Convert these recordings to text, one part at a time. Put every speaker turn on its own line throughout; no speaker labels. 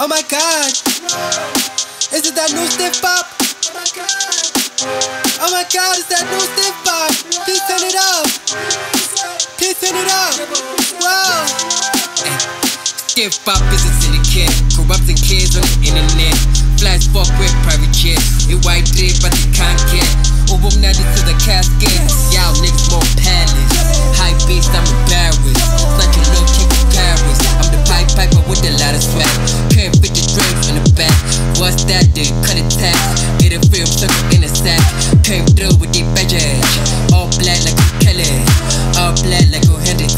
Oh my god. Is it that new Stiff Pap? Oh my god, Oh my god, is that new Stiff Pap? Please turn it up. Please turn it up. Wow.
Stiff Pap is a syndicate, corrupting kids on the internet. Flies fuck with private jets. You white drip, That? Get a film sucker in a sack. Came through with the badges. All black like a Kelly. All black like a Henry.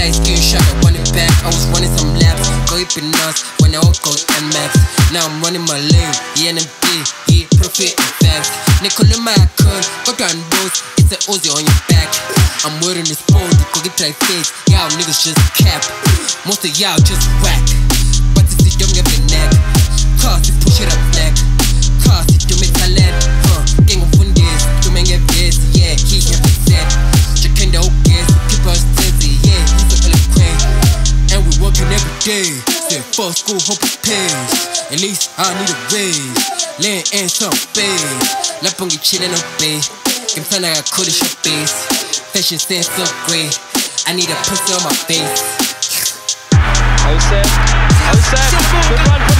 Light skin shot, I run it back. I was running some laps. Go us when I was going MX. Now I'm running my lane. Yeah, NMD. Yeah, profit and facts. My con. Go down boats. It's an Uzi on your back. I'm wearing this. You go get like face. Y'all niggas just cap. Most of y'all just whack. Fuck school, hope it pays. At least I need a raise. Laying in some face. space. Lapungi chillin' up base. Kim sana got cool as your face. Fashion sense so great. I need a pussy on my face.
Hoseb. Hoseb. Good run